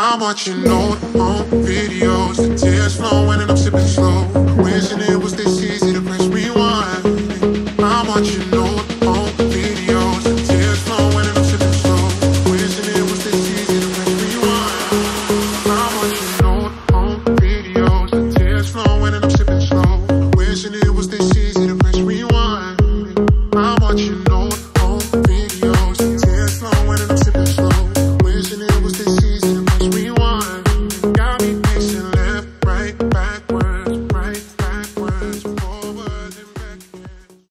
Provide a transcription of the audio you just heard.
I'm watching old home videos, the tears flowing and I'm sipping slow. Wishing it was this easy to press rewind. I'm watching.